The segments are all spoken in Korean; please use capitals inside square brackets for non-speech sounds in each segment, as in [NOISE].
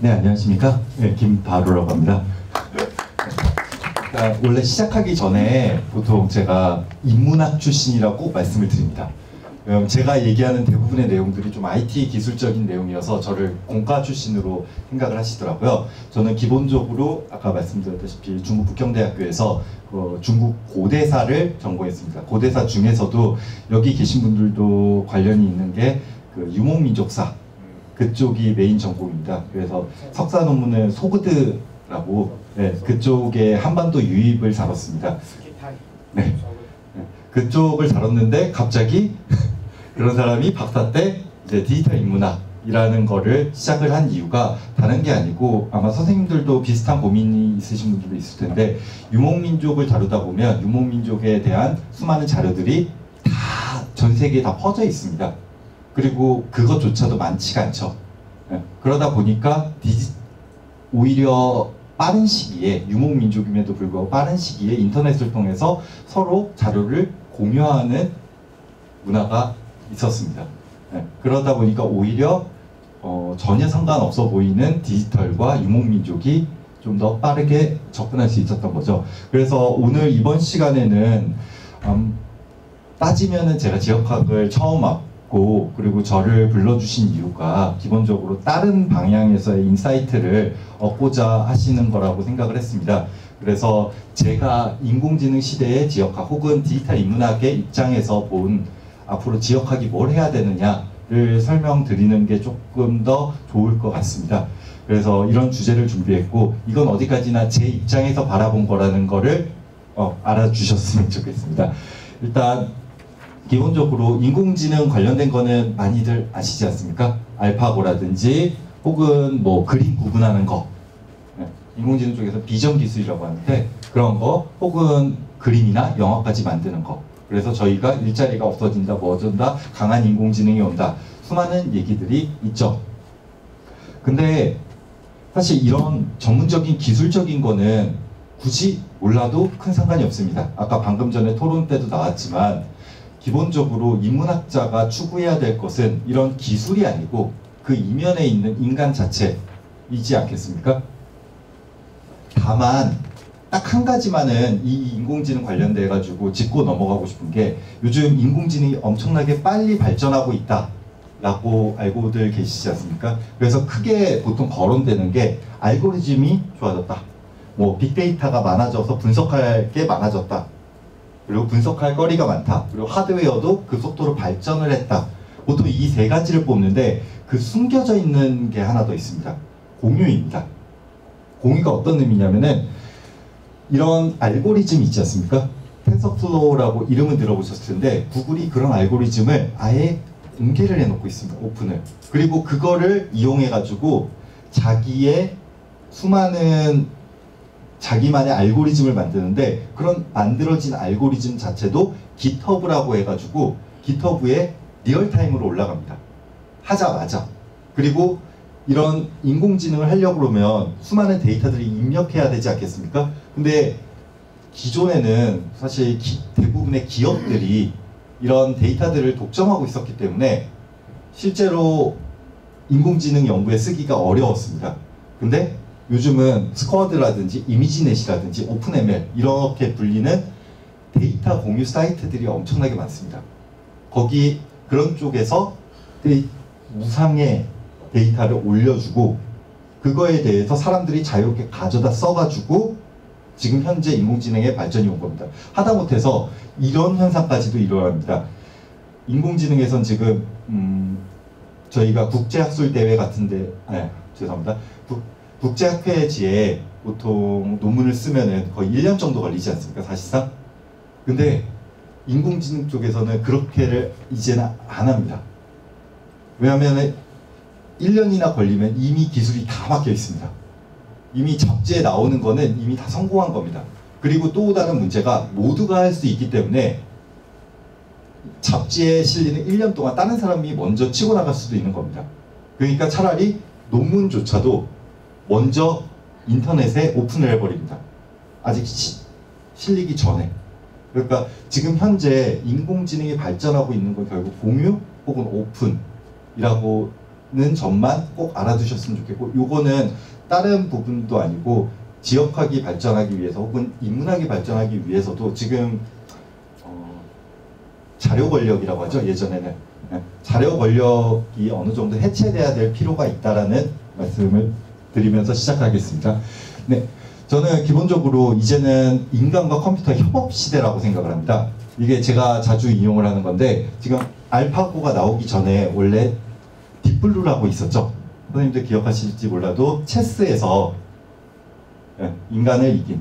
네, 안녕하십니까? 네, 김바로라고 합니다. 아, 원래 시작하기 전에 보통 제가 인문학 출신이라고 꼭 말씀을 드립니다. 음, 제가 얘기하는 대부분의 내용들이 좀 IT 기술적인 내용이어서 저를 공과 출신으로 생각을 하시더라고요. 저는 기본적으로 아까 말씀드렸다시피 중국 북경대학교에서 어, 중국 고대사를 전공했습니다. 고대사 중에서도 여기 계신 분들도 관련이 있는 게 그 유목민족사 그쪽이 메인 전공입니다. 그래서 석사 논문을 소그드라고 네, 그쪽에 한반도 유입을 다뤘습니다. 네. 네. 그쪽을 다뤘는데 갑자기 [LAUGHS] 그런 사람이 박사 때 이제 디지털 인문학 이라는 거를 시작을 한 이유가 다른 게 아니고 아마 선생님들도 비슷한 고민이 있으신 분들도 있을 텐데 유목민족을 다루다 보면 유목민족에 대한 수많은 자료들이 다 전 세계에 다 퍼져 있습니다. 그리고 그것조차도 많지가 않죠. 네. 그러다 보니까 오히려 빠른 시기에 유목민족임에도 불구하고 빠른 시기에 인터넷을 통해서 서로 자료를 공유하는 문화가 있었습니다. 네. 그러다 보니까 오히려 어, 전혀 상관없어 보이는 디지털과 유목민족이 좀 더 빠르게 접근할 수 있었던 거죠. 그래서 오늘 이번 시간에는 음, 따지면은 제가 지역학을 처음 왔고 그리고 저를 불러주신 이유가 기본적으로 다른 방향에서의 insight를 얻고자 하시는 거라고 생각을 했습니다. 그래서 제가 인공지능 시대의 지역학 혹은 디지털 인문학의 입장에서 본 앞으로 지역학이 뭘 해야 되느냐를 설명드리는 게 조금 더 좋을 것 같습니다. 그래서 이런 주제를 준비했고 이건 어디까지나 제 입장에서 바라본 거라는 거를 어, 알아주셨으면 좋겠습니다. 일단 기본적으로 인공지능 관련된 거는 많이들 아시지 않습니까? 알파고라든지 혹은 뭐 그림 구분하는 거. 네, 인공지능 쪽에서 비전 기술이라고 하는데 그런 거 혹은 그림이나 영화까지 만드는 거. 그래서 저희가 일자리가 없어진다 뭐 어쩐다 강한 인공지능이 온다. 수많은 얘기들이 있죠. 근데 사실 이런 전문적인 기술적인 거는 굳이 몰라도 큰 상관이 없습니다. 아까 방금 전에 토론 때도 나왔지만 기본적으로 인문학자가 추구해야 될 것은 이런 기술이 아니고 그 이면에 있는 인간 자체이지 않겠습니까? 다만 딱 한 가지만은 이 인공지능 관련돼 가지고 짚고 넘어가고 싶은 게 요즘 인공지능이 엄청나게 빨리 발전하고 있다 라고 알고들 계시지 않습니까? 그래서 크게 보통 거론되는 게 알고리즘이 좋아졌다 뭐 빅데이터가 많아져서 분석할 게 많아졌다 그리고 분석할 거리가 많다. 그리고 하드웨어도 그 속도로 발전을 했다. 보통 이 세 가지를 뽑는데 그 숨겨져 있는 게 하나 더 있습니다. 공유입니다. 공유가 어떤 의미냐면은 이런 알고리즘 있지 않습니까? TensorFlow라고 이름은 들어보셨을 텐데 구글이 그런 알고리즘을 아예 공개를 해놓고 있습니다. 오픈을. 그리고 그거를 이용해 가지고 자기의 수많은 자기만의 알고리즘을 만드는데 그런 만들어진 알고리즘 자체도 GitHub라고 해가지고 GitHub에 real-time으로 올라갑니다. 하자마자. 그리고 이런 인공지능을 하려고 그러면 수많은 데이터들이 입력해야 되지 않겠습니까? 근데 기존에는 사실 기, 대부분의 기업들이 이런 데이터들을 독점하고 있었기 때문에 실제로 인공지능 연구에 쓰기가 어려웠습니다. 근데 요즘은 스쿼드라든지 이미지넷이라든지 오픈ML 이렇게 불리는 데이터 공유 사이트들이 엄청나게 많습니다. 거기 그런 쪽에서 무상의 데이터를 올려주고 그거에 대해서 사람들이 자유롭게 가져다 써가지고 지금 현재 인공지능의 발전이 온 겁니다. 하다못해서 이런 현상까지도 일어납니다. 인공지능에선 지금 음, 저희가 국제학술대회 같은데 네, 죄송합니다. 국, 국제학회지에 보통 논문을 쓰면은 거의 1년 정도 걸리지 않습니까? 사실상. 근데 인공지능 쪽에서는 그렇게를 이제는 안 합니다. 왜냐하면 1년이나 걸리면 이미 기술이 다 막혀 있습니다. 이미 잡지에 나오는 거는 이미 다 성공한 겁니다. 그리고 또 다른 문제가 모두가 할 수 있기 때문에 잡지에 실리는 1년 동안 다른 사람이 먼저 치고 나갈 수도 있는 겁니다. 그러니까 차라리 논문조차도 먼저 인터넷에 오픈을 해버립니다. 아직 시, 실리기 전에. 그러니까 지금 현재 인공지능이 발전하고 있는 건 결국 공유 혹은 오픈이라고 점만 꼭 알아두셨으면 좋겠고 요거는 다른 부분도 아니고 지역학이 발전하기 위해서 혹은 인문학이 발전하기 위해서도 지금 어, 자료 권력이라고 하죠 예전에는 네, 자료 권력이 어느 정도 해체돼야 될 필요가 있다라는 말씀을 드리면서 시작하겠습니다. 네, 저는 기본적으로 이제는 인간과 컴퓨터 협업 시대라고 생각을 합니다. 이게 제가 자주 인용을 하는 건데 지금 알파고가 나오기 전에 원래 딥블루라고 있었죠. 선생님들 기억하실지 몰라도 체스에서 예, 인간을 이긴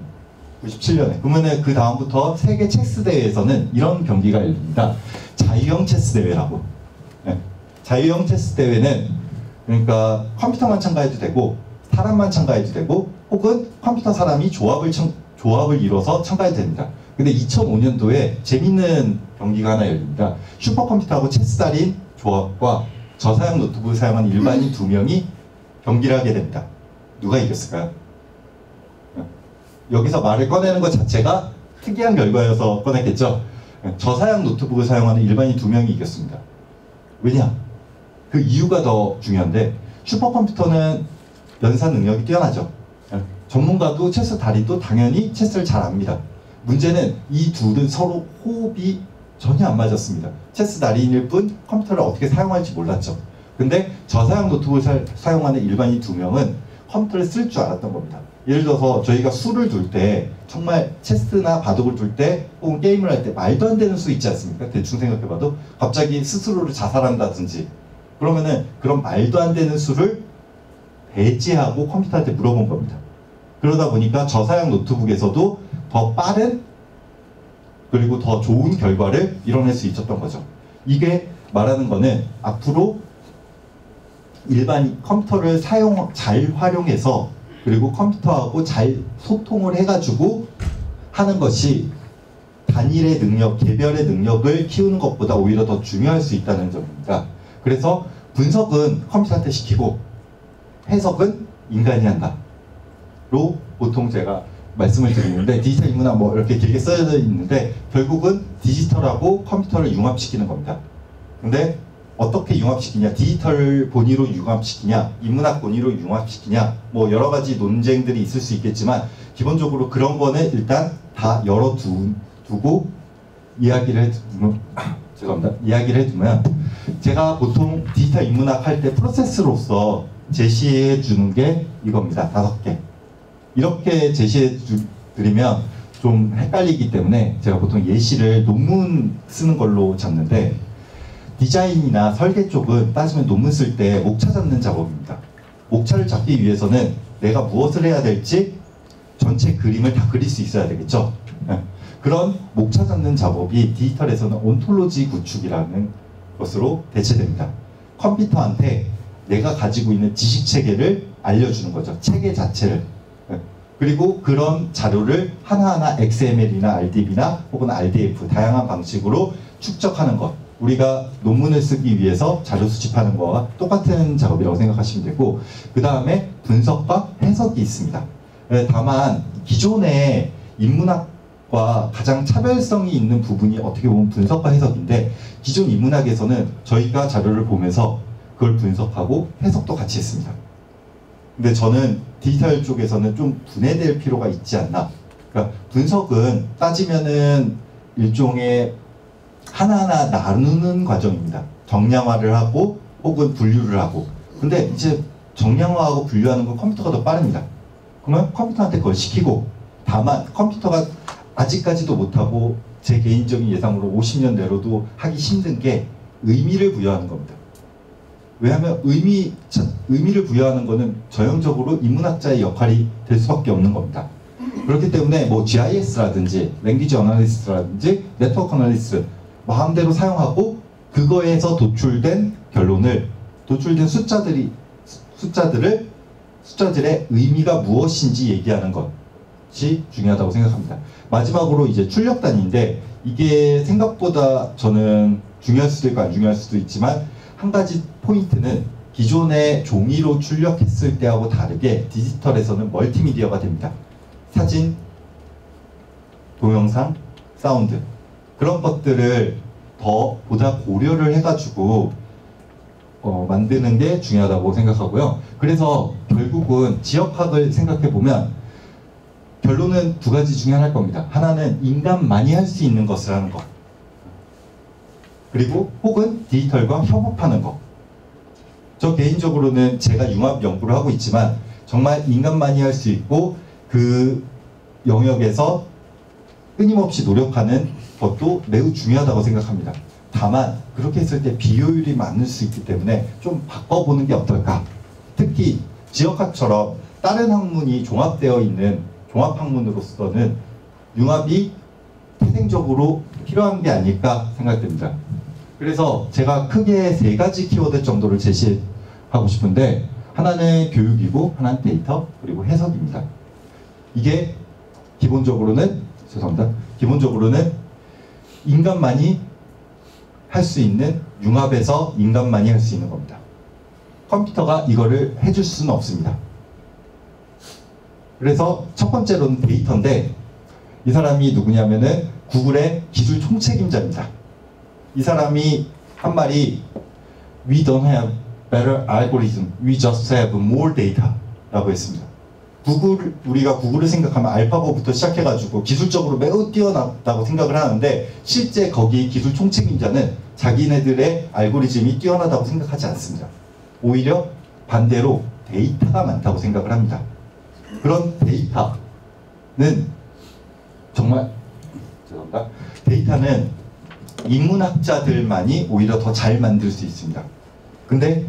97년에 그러면은 그 다음부터 세계 체스 대회에서는 이런 경기가 열립니다. 자유형 체스 대회라고. 예, 자유형 체스 대회는 그러니까 컴퓨터만 참가해도 되고 사람만 참가해도 되고 혹은 컴퓨터 사람이 조합을 참, 조합을 이뤄서 참가해도 됩니다. 근데 2005년도에 재밌는 경기가 하나 열립니다. 슈퍼컴퓨터하고 체스 달인 조합과 저사양 노트북을 사용한 일반인 두 명이 경기를 하게 됩니다. 누가 이겼을까요? 여기서 말을 꺼내는 것 자체가 특이한 결과여서 꺼냈겠죠. 저사양 노트북을 사용하는 일반인 두 명이 이겼습니다. 왜냐? 그 이유가 더 중요한데 슈퍼컴퓨터는 연산 능력이 뛰어나죠. 전문가도 체스 달인도 당연히 체스를 잘 압니다. 문제는 이 둘은 서로 호흡이 전혀 안 맞았습니다. 체스 달인일 뿐 컴퓨터를 어떻게 사용할지 몰랐죠. 근데 저사양 노트북을 사, 용하는 일반인 두 명은 컴퓨터를 쓸 줄 알았던 겁니다. 예를 들어서 저희가 수를 둘 때 정말 체스나 바둑을 둘 때 혹은 게임을 할 때 말도 안 되는 수 있지 않습니까? 대충 생각해봐도 갑자기 스스로를 자살한다든지 그러면은 그런 말도 안 되는 수를 배제하고 컴퓨터한테 물어본 겁니다. 그러다 보니까 저사양 노트북에서도 더 빠른 그리고 더 좋은 결과를 이뤄낼 수 있었던 거죠. 이게 말하는 거는 앞으로 일반 컴퓨터를 사용 잘 활용해서 그리고 컴퓨터하고 잘 소통을 해가지고 하는 것이 단일의 능력, 개별의 능력을 키우는 것보다 오히려 더 중요할 수 있다는 점입니다. 그래서 분석은 컴퓨터한테 시키고 해석은 인간이 한다. 로 보통 제가 말씀을 드리는데 디지털 인문학 뭐 이렇게 길게 써져 있는데 결국은 디지털하고 컴퓨터를 융합시키는 겁니다. 근데 어떻게 융합시키냐 디지털 본위로 융합시키냐 인문학 본위로 융합시키냐 뭐 여러 가지 논쟁들이 있을 수 있겠지만 기본적으로 그런 거는 일단 다 열어두고 이야기를 해두면 [COUGHS] 죄송합니다 이야기를 해두면 제가 보통 디지털 인문학 할 때 프로세스로서 제시해 주는 게 이겁니다 다섯 개 이렇게 제시해 드리면 좀 헷갈리기 때문에 제가 보통 예시를 논문 쓰는 걸로 잡는데 디자인이나 설계 쪽은 따지면 논문 쓸 때 목차 잡는 작업입니다. 목차를 잡기 위해서는 내가 무엇을 해야 될지 전체 그림을 다 그릴 수 있어야 되겠죠. 네. 그런 목차 잡는 작업이 디지털에서는 온톨로지 구축이라는 것으로 대체됩니다. 컴퓨터한테 내가 가지고 있는 지식 체계를 알려주는 거죠. 체계 자체를. 그리고 그런 자료를 하나하나 XML이나 RDB나 혹은 RDF 다양한 방식으로 축적하는 것. 우리가 논문을 쓰기 위해서 자료 수집하는 거와 똑같은 작업이라고 생각하시면 되고 그 다음에 분석과 해석이 있습니다. 네, 다만 기존의 인문학과 가장 차별성이 있는 부분이 어떻게 보면 분석과 해석인데 기존 인문학에서는 저희가 자료를 보면서 그걸 분석하고 해석도 같이 했습니다. 근데 저는 디지털 쪽에서는 좀 분해될 필요가 있지 않나. 그러니까 분석은 따지면은 일종의 하나하나 나누는 과정입니다. 정량화를 하고 혹은 분류를 하고. 근데 이제 정량화하고 분류하는 건 컴퓨터가 더 빠릅니다. 그러면 컴퓨터한테 그걸 시키고 다만 컴퓨터가 아직까지도 못하고 제 개인적인 예상으로 50년 내로도 하기 힘든 게 의미를 부여하는 겁니다. 왜냐하면 의미, 의미를 부여하는 것은 전형적으로 인문학자의 역할이 될 수밖에 없는 겁니다. 그렇기 때문에 뭐 GIS라든지 랭귀지 어널리스트라든지 네트워크 어널리스트 마음대로 사용하고 그거에서 도출된 결론을 도출된 숫자들이 숫자들을 숫자들의 의미가 무엇인지 얘기하는 것이 중요하다고 생각합니다. 마지막으로 이제 출력단인데 이게 생각보다 저는 중요할 수도 있고 안 중요할 수도 있지만 한 가지 포인트는 기존의 종이로 출력했을 때하고 다르게 디지털에서는 멀티미디어가 됩니다. 사진, 동영상, 사운드 그런 것들을 더 보다 고려를 해가지고 어, 만드는 게 중요하다고 생각하고요. 그래서 결국은 지역학을 생각해 보면 결론은 두 가지 중에 하나일 겁니다. 하나는 인간만이 할 수 있는 것을 하는 것. 그리고 혹은 디지털과 협업하는 것. 저 개인적으로는 제가 융합 연구를 하고 있지만 정말 인간만이 할 수 있고 그 영역에서 끊임없이 노력하는 것도 매우 중요하다고 생각합니다. 다만 그렇게 했을 때 비효율이 많을 수 있기 때문에 좀 바꿔보는 게 어떨까? 특히 지역학처럼 다른 학문이 종합되어 있는 종합학문으로서는 융합이 태생적으로 필요한 게 아닐까 생각됩니다. 그래서 제가 크게 세 가지 키워드 정도를 제시하고 싶은데 하나는 교육이고 하나는 데이터 그리고 해석입니다. 이게 기본적으로는 죄송합니다. 기본적으로는 인간만이 할 수 있는 융합에서 인간만이 할 수 있는 겁니다. 컴퓨터가 이거를 해줄 수는 없습니다. 그래서 첫 번째로는 데이터인데 이 사람이 누구냐면은 구글의 기술 총책임자입니다. 이 사람이 한 말이 We don't have better algorithm, we just have more data 라고 했습니다. 구글, 우리가 구글을 생각하면 알파고부터 시작해가지고 기술적으로 매우 뛰어났다고 생각을 하는데 실제 거기 기술 총책임자는 자기네들의 알고리즘이 뛰어나다고 생각하지 않습니다. 오히려 반대로 데이터가 많다고 생각을 합니다. 그런 데이터는 정말 죄송합니다. 데이터는 인문학자들만이 오히려 더 잘 만들 수 있습니다. 근데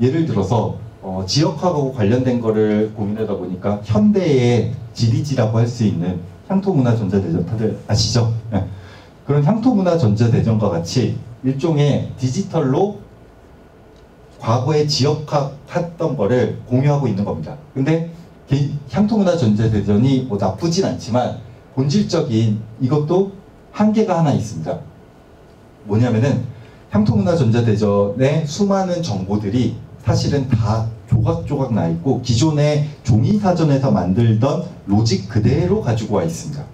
예를 들어서 어, 지역하고 관련된 거를 고민하다 보니까 현대의 지리지라고 할 수 있는 향토문화 전자대전 다들 아시죠? 네. 그런 향토문화 전자대전과 같이 일종의 디지털로 과거에 지역학 했던 거를 공유하고 있는 겁니다. 근데 향토문화 전자대전이 뭐 나쁘진 않지만 본질적인 이것도 한계가 하나 있습니다. 뭐냐면은 향토문화 전자대전의 수많은 정보들이 사실은 다 조각조각 나 있고 기존의 종이 사전에서 만들던 로직 그대로 가지고 와 있습니다.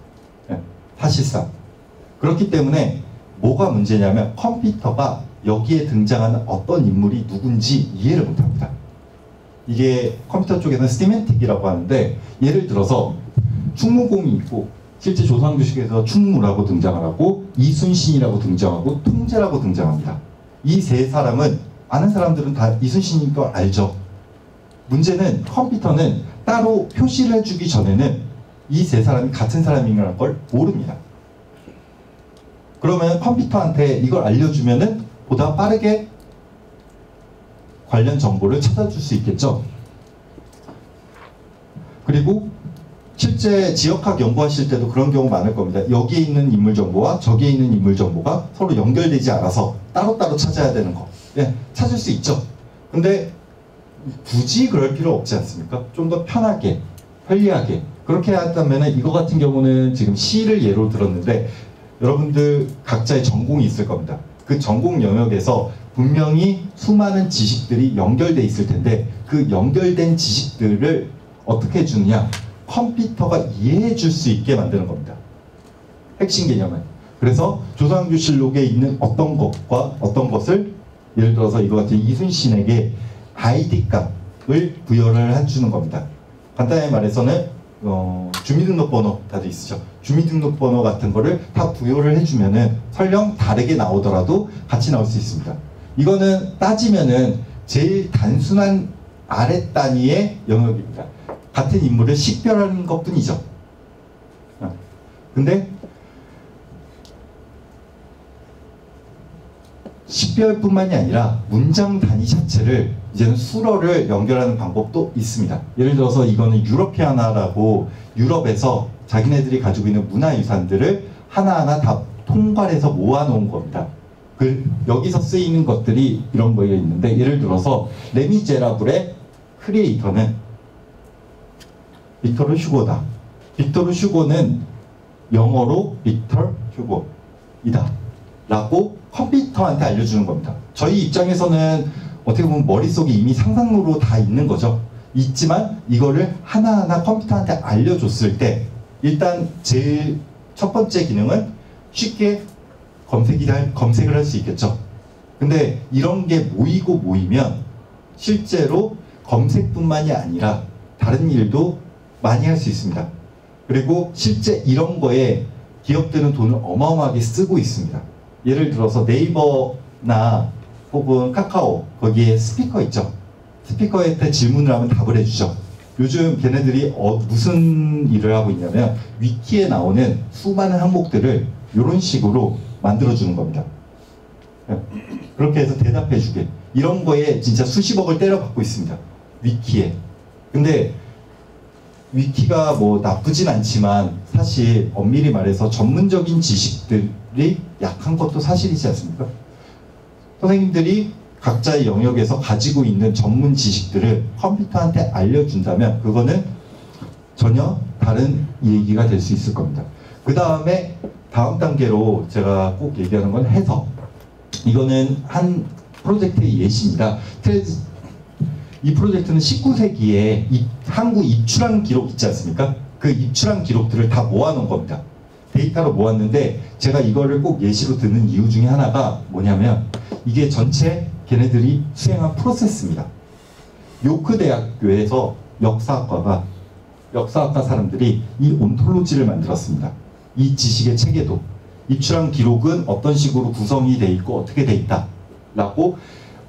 네, 사실상 그렇기 때문에 뭐가 문제냐면 컴퓨터가 여기에 등장하는 어떤 인물이 누군지 이해를 못합니다. 이게 컴퓨터 쪽에는 스티멘틱이라고 하는데 예를 들어서 충무공이 있고 실제 조상주식에서 충무라고 등장을 하고 이순신이라고 등장하고 통제라고 등장합니다. 이 세 사람은 아는 사람들은 다 이순신인 걸 알죠. 문제는 컴퓨터는 따로 표시를 해주기 전에는 이 세 사람이 같은 사람이라는 걸 모릅니다. 그러면 컴퓨터한테 이걸 알려주면은 보다 빠르게 관련 정보를 찾아줄 수 있겠죠. 그리고 실제 지역학 연구하실 때도 그런 경우 많을 겁니다. 여기에 있는 인물 정보와 저기에 있는 인물 정보가 서로 연결되지 않아서 따로따로 찾아야 되는 거. 예, 찾을 수 있죠. 근데 굳이 그럴 필요 없지 않습니까? 좀 더 편하게, 편리하게. 그렇게 한다면 이거 같은 경우는 지금 시를 예로 들었는데 여러분들 각자의 전공이 있을 겁니다. 그 전공 영역에서 분명히 수많은 지식들이 연결돼 있을 텐데 그 연결된 지식들을 어떻게 주느냐 컴퓨터가 이해해 줄 수 있게 만드는 겁니다. 핵심 개념은. 그래서 조상규실록에 있는 어떤 것과 어떤 것을 예를 들어서 이거 같은 이순신에게 아이디 값을 부여를 해주는 겁니다. 간단히 말해서는 어, 주민등록번호 다들 있으죠. 주민등록번호 같은 거를 다 부여를 해주면은 설령 다르게 나오더라도 같이 나올 수 있습니다. 이거는 따지면은 제일 단순한 아래 단위의 영역입니다. 같은 인물을 식별하는 것 뿐이죠. 어. 근데 식별뿐만이 아니라 문장 단위 자체를 이제는 수러를 연결하는 방법도 있습니다. 예를 들어서 이거는 유러피아나라고 유럽에서 자기네들이 가지고 있는 문화유산들을 하나하나 다 통괄해서 모아놓은 겁니다. 그 여기서 쓰이는 것들이 이런 거에 있는데 예를 들어서 레미제라블의 크리에이터는 빅토르 슈고다. 빅토르 슈고는 영어로 빅터 슈고이다. 라고 컴퓨터한테 알려주는 겁니다. 저희 입장에서는 어떻게 보면 머릿속에 이미 상상으로 다 있는 거죠. 있지만 이거를 하나하나 컴퓨터한테 알려줬을 때 일단 제일 첫 번째 기능은 쉽게 검색이 할, 검색을 할 수 있겠죠. 근데 이런 게 모이고 모이면 실제로 검색뿐만이 아니라 다른 일도 많이 할 수 있습니다. 그리고 실제 이런 거에 기업들은 돈을 어마어마하게 쓰고 있습니다. 예를 들어서 네이버나 혹은 카카오 거기에 스피커 있죠. 스피커에 때 질문을 하면 답을 해주죠. 요즘 걔네들이 어, 무슨 일을 하고 있냐면 위키에 나오는 수많은 항목들을 이런 식으로 만들어주는 겁니다. 예. 그렇게 해서 대답해주게. 이런 거에 진짜 수십억을 때려받고 있습니다. 위키에. 근데 위키가 뭐 나쁘진 않지만 사실 엄밀히 말해서 전문적인 지식들이 약한 것도 사실이지 않습니까? 선생님들이 각자의 영역에서 가지고 있는 전문 지식들을 컴퓨터한테 알려준다면 그거는 전혀 다른 얘기가 될 수 있을 겁니다. 그 다음에 다음 단계로 제가 꼭 얘기하는 건 해석. 이거는 한 프로젝트의 예시입니다. 이 프로젝트는 19세기에 한국 입출항 기록 있지 않습니까? 그 입출항 기록들을 다 모아놓은 겁니다. 데이터로 모았는데 제가 이거를 꼭 예시로 드는 이유 중에 하나가 뭐냐면 이게 전체 걔네들이 수행한 프로세스입니다. 요크 대학교에서 역사학과가 역사학과 사람들이 이 온톨로지를 만들었습니다. 이 지식의 체계도 입출항 기록은 어떤 식으로 구성이 돼 있고 어떻게 돼 있다 라고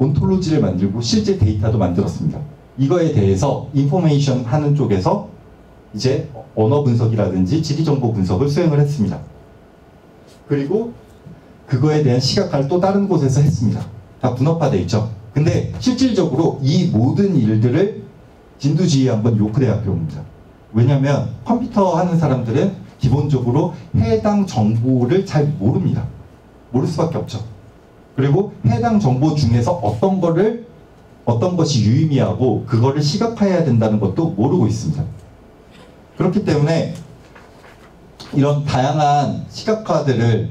온톨로지를 만들고 실제 데이터도 만들었습니다. 이거에 대해서 인포메이션 하는 쪽에서 이제 언어 분석이라든지 지리 정보 분석을 수행을 했습니다. 그리고 그거에 대한 시각화를 또 다른 곳에서 했습니다. 다 분업화돼 있죠. 근데 실질적으로 이 모든 일들을 진두지휘한 건 요크 대학교입니다. 왜냐하면 컴퓨터 하는 사람들은 기본적으로 해당 정보를 잘 모릅니다. 모를 수밖에 없죠. 그리고 해당 정보 중에서 어떤 거를 어떤 것이 유의미하고 그거를 시각화해야 된다는 것도 모르고 있습니다. 그렇기 때문에 이런 다양한 시각화들을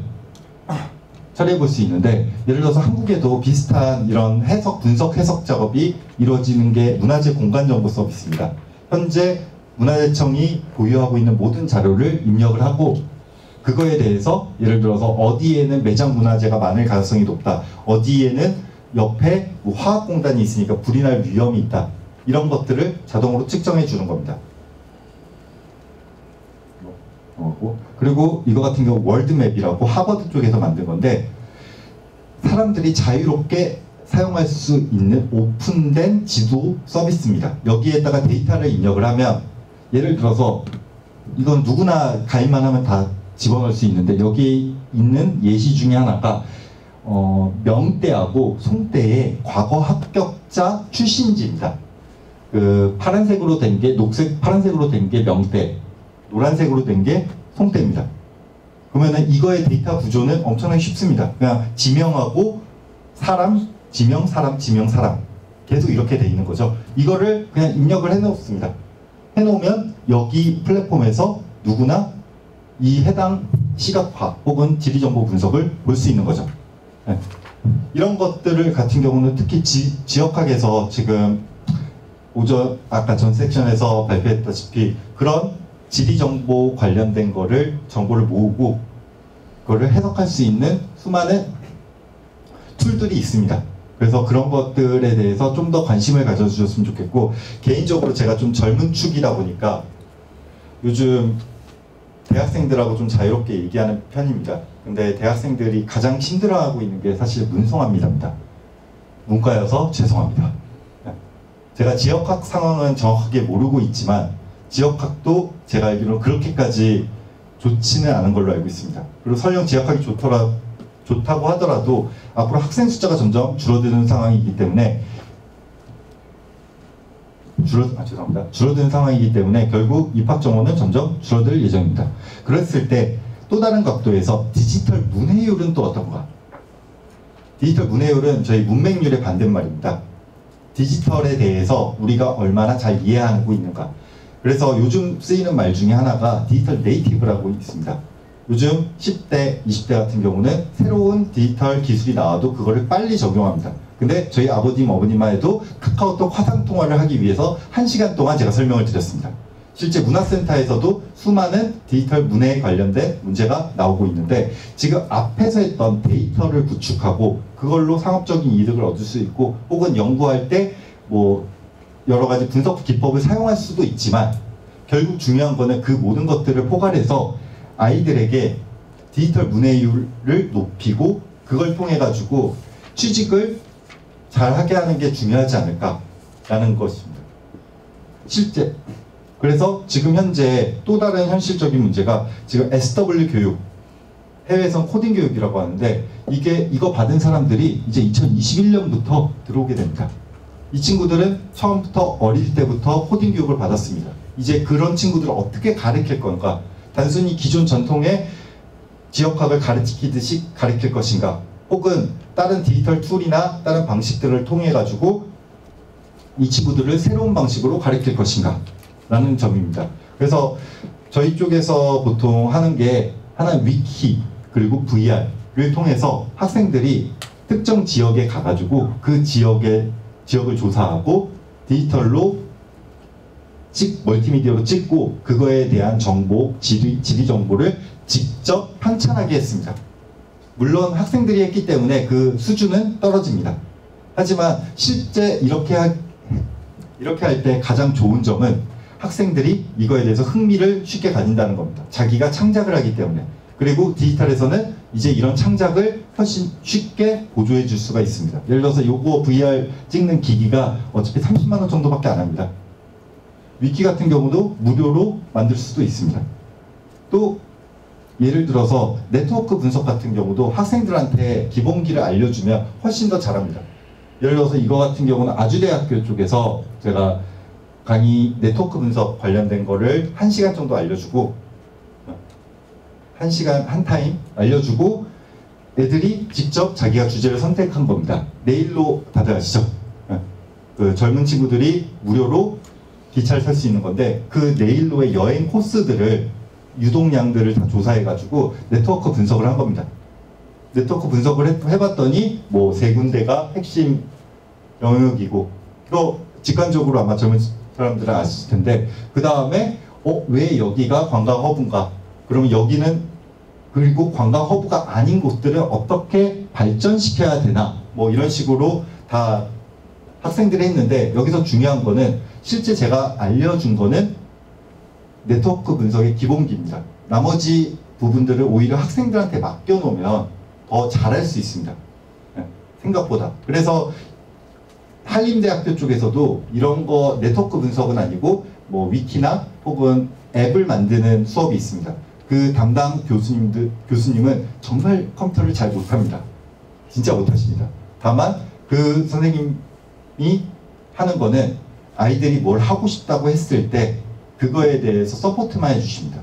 처리해 볼 수 있는데 예를 들어서 한국에도 비슷한 이런 해석 분석 해석 작업이 이루어지는 게 문화재 공간 정보 서비스입니다. 현재 문화재청이 보유하고 있는 모든 자료를 입력을 하고 그거에 대해서 예를 들어서 어디에는 매장 문화재가 많을 가능성이 높다. 어디에는 옆에 뭐 화학공단이 있으니까 불이 날 위험이 있다. 이런 것들을 자동으로 측정해 주는 겁니다. 그리고 이거 같은 경우 월드맵이라고 하버드 쪽에서 만든 건데 사람들이 자유롭게 사용할 수 있는 오픈된 지도 서비스입니다. 여기에다가 데이터를 입력을 하면 예를 들어서 이건 누구나 가입만 하면 다 집어넣을 수 있는데 여기 있는 예시 중에 하나가 어, 명대하고 송대의 과거 합격자 출신지입니다. 그 파란색으로 된 게 녹색 파란색으로 된 게 명대, 노란색으로 된 게 송대입니다. 그러면은 이거의 데이터 구조는 엄청나게 쉽습니다. 그냥 지명하고 사람, 지명, 사람, 지명, 사람 계속 이렇게 돼 있는 거죠. 이거를 그냥 입력을 해놓습니다. 해놓으면 여기 플랫폼에서 누구나 이 해당 시각화 혹은 지리 정보 분석을 볼 수 있는 거죠. 네. 이런 것들을 같은 경우는 특히 지, 지역학에서 지금 오전 아까 전 섹션에서 발표했다시피 그런 지리 정보 관련된 거를 정보를 모으고 그거를 해석할 수 있는 수많은 툴들이 있습니다. 그래서 그런 것들에 대해서 좀 더 관심을 가져주셨으면 좋겠고 개인적으로 제가 좀 젊은 축이다 보니까 요즘 대학생들하고 좀 자유롭게 얘기하는 편입니다. 근데 대학생들이 가장 힘들어하고 있는 게 사실 문송합니다입니다. 문과여서 죄송합니다. 제가 지역학 상황은 정확하게 모르고 있지만 지역학도 제가 알기로 그렇게까지 좋지는 않은 걸로 알고 있습니다. 그리고 설령 지역학이 좋더라, 좋다고 하더라도 앞으로 학생 숫자가 점점 줄어드는 상황이기 때문에 줄어, 아, 죄송합니다. 줄어드는 상황이기 때문에 결국 입학 정원은 점점 줄어들 예정입니다. 그랬을 때 또 다른 각도에서 디지털 문해율은 또 어떤가? 디지털 문해율은 저희 문맹률의 반대말입니다. 디지털에 대해서 우리가 얼마나 잘 이해하고 있는가. 그래서 요즘 쓰이는 말 중에 하나가 digital native라고 있습니다. 요즘 10대, 20대 같은 경우는 새로운 디지털 기술이 나와도 그거를 빨리 적용합니다. 근데 저희 아버님, 어머님만 해도 카카오톡 화상 통화를 하기 위해서 1시간 동안 제가 설명을 드렸습니다. 실제 문화센터에서도 수많은 디지털 문해에 관련된 문제가 나오고 있는데 지금 앞에서 했던 데이터를 구축하고 그걸로 상업적인 이득을 얻을 수 있고 혹은 연구할 때 뭐 여러 가지 분석 기법을 사용할 수도 있지만 결국 중요한 거는 그 모든 것들을 포괄해서 아이들에게 디지털 문해율을 높이고 그걸 통해 가지고 취직을 잘 하게 하는 게 중요하지 않을까라는 것입니다. 실제 그래서 지금 현재 또 다른 현실적인 문제가 지금 SW 교육 해외에선 코딩 교육이라고 하는데 이게 이거 받은 사람들이 이제 2021년부터 들어오게 됩니다. 이 친구들은 처음부터 어릴 때부터 코딩 교육을 받았습니다. 이제 그런 친구들을 어떻게 가르칠 건가? 단순히 기존 전통의 지역학을 가르치듯이 가르칠 것인가? 혹은 다른 디지털 tool이나 다른 방식들을 통해 가지고 이 친구들을 새로운 방식으로 가르칠 것인가? 라는 점입니다. 그래서 저희 쪽에서 보통 하는 게 하나 위키 그리고 VR을 통해서 학생들이 특정 지역에 가가지고 그 지역의 지역을 조사하고 디지털로 찍 멀티미디어로 찍고 그거에 대한 정보 지리, 지리 정보를 직접 편찬하게 했습니다. 물론 학생들이 했기 때문에 그 수준은 떨어집니다. 하지만 실제 이렇게 하, 이렇게 할 때 가장 좋은 점은 학생들이 이거에 대해서 흥미를 쉽게 가진다는 겁니다. 자기가 창작을 하기 때문에. 그리고 디지털에서는 이제 이런 창작을 훨씬 쉽게 보조해 줄 수가 있습니다. 예를 들어서 요거 VR 찍는 기기가 어차피 30만 원 정도밖에 안 합니다. 위키 같은 경우도 무료로 만들 수도 있습니다. 또 예를 들어서 네트워크 분석 같은 경우도 학생들한테 기본기를 알려주면 훨씬 더 잘합니다. 예를 들어서 이거 같은 경우는 아주대학교 쪽에서 제가 강의 네트워크 분석 관련된 거를 1시간 정도 알려주고 한 시간 한 타임 알려주고 애들이 직접 자기가 주제를 선택한 겁니다. 내일로 다들 아시죠? 그 젊은 친구들이 무료로 기차를 탈 수 있는 건데 그 내일로의 여행 코스들을 유동량들을 다 조사해가지고 네트워크 분석을 한 겁니다. 네트워크 분석을 해, 해봤더니 뭐 세 군데가 핵심 영역이고 또 직관적으로 아마 젊은 사람들은 아실 텐데 그 다음에 어, 왜 여기가 관광 허브인가? 그러면 여기는 그리고 관광 허브가 아닌 곳들을 어떻게 발전시켜야 되나? 뭐 이런 식으로 다 학생들이 했는데 여기서 중요한 거는 실제 제가 알려준 거는 네트워크 분석의 기본기입니다. 나머지 부분들을 오히려 학생들한테 맡겨놓으면 더 잘할 수 있습니다. 네, 생각보다. 그래서 한림대학교 쪽에서도 이런 거 네트워크 분석은 아니고 뭐 위키나 혹은 앱을 만드는 수업이 있습니다. 그 담당 교수님들 교수님은 정말 컴퓨터를 잘 못합니다. 진짜 못하십니다. 다만 그 선생님이 하는 거는 아이들이 뭘 하고 싶다고 했을 때 그거에 대해서 서포트만 해주십니다.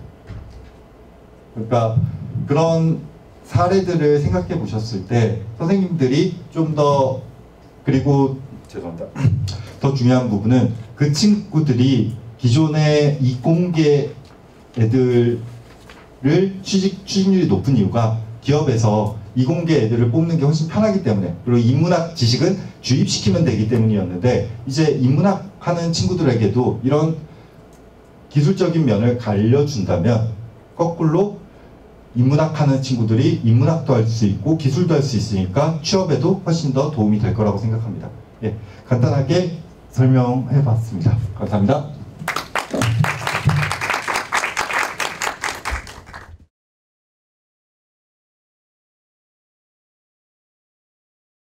그러니까 그런 사례들을 생각해 보셨을 때 선생님들이 좀 더 그리고 죄송합니다. [CLEARS THROAT] 더 중요한 부분은 그 친구들이 기존의 이공계 애들을 취직 취직률이 높은 이유가 기업에서 이공계 애들을 뽑는 게 훨씬 편하기 때문에 그리고 인문학 지식은 주입시키면 되기 때문이었는데 이제 인문학 하는 친구들에게도 이런 기술적인 면을 알려준다면 거꾸로 인문학 하는 친구들이 인문학도 할 수 있고 기술도 할 수 있으니까 취업에도 훨씬 더 도움이 될 거라고 생각합니다. 예, 간단하게 설명해 봤습니다. 감사합니다.